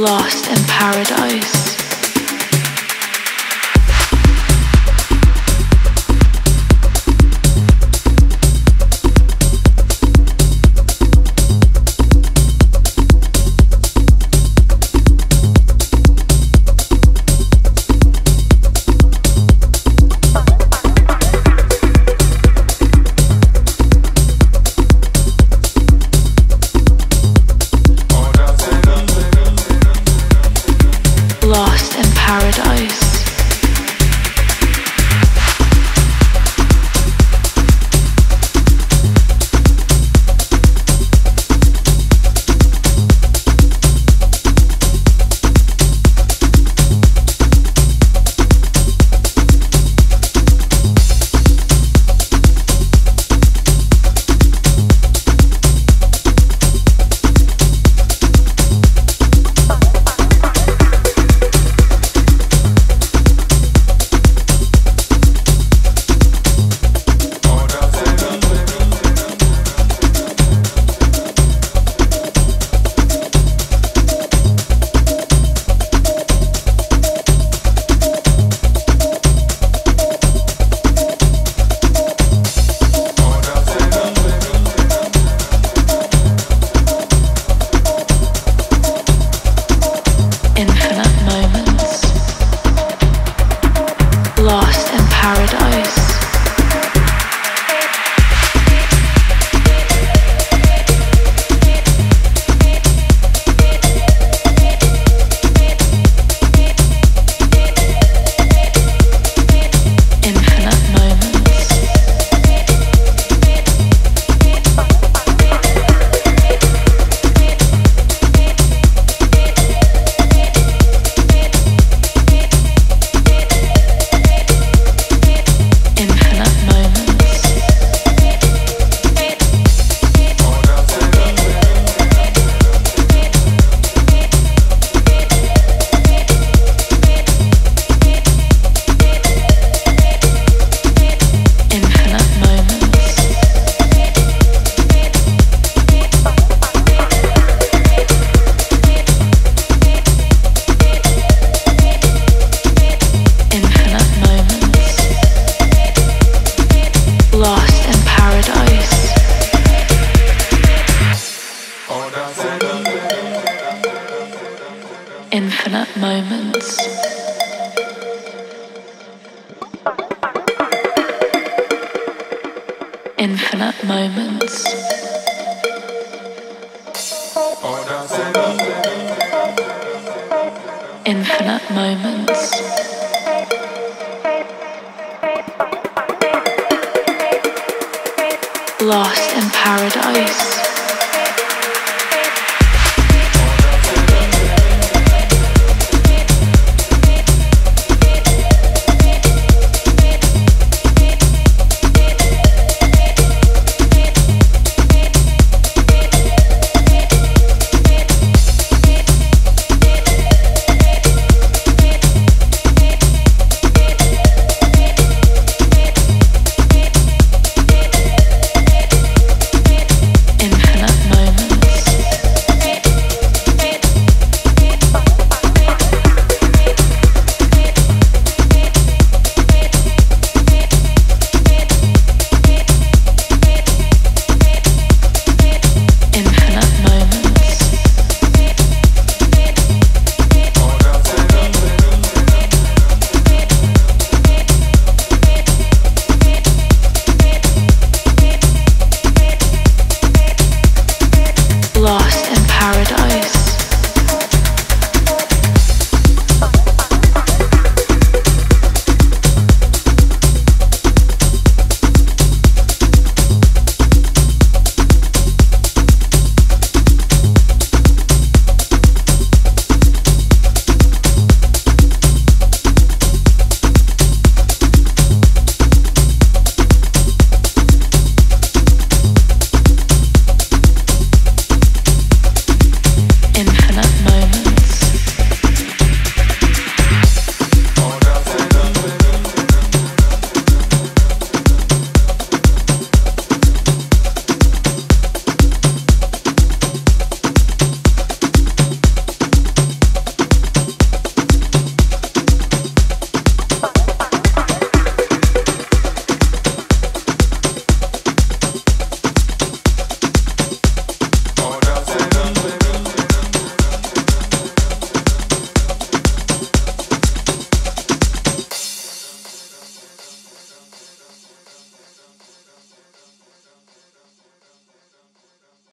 lost in paradise. Infinite moments. Infinite moments. Lost in paradise.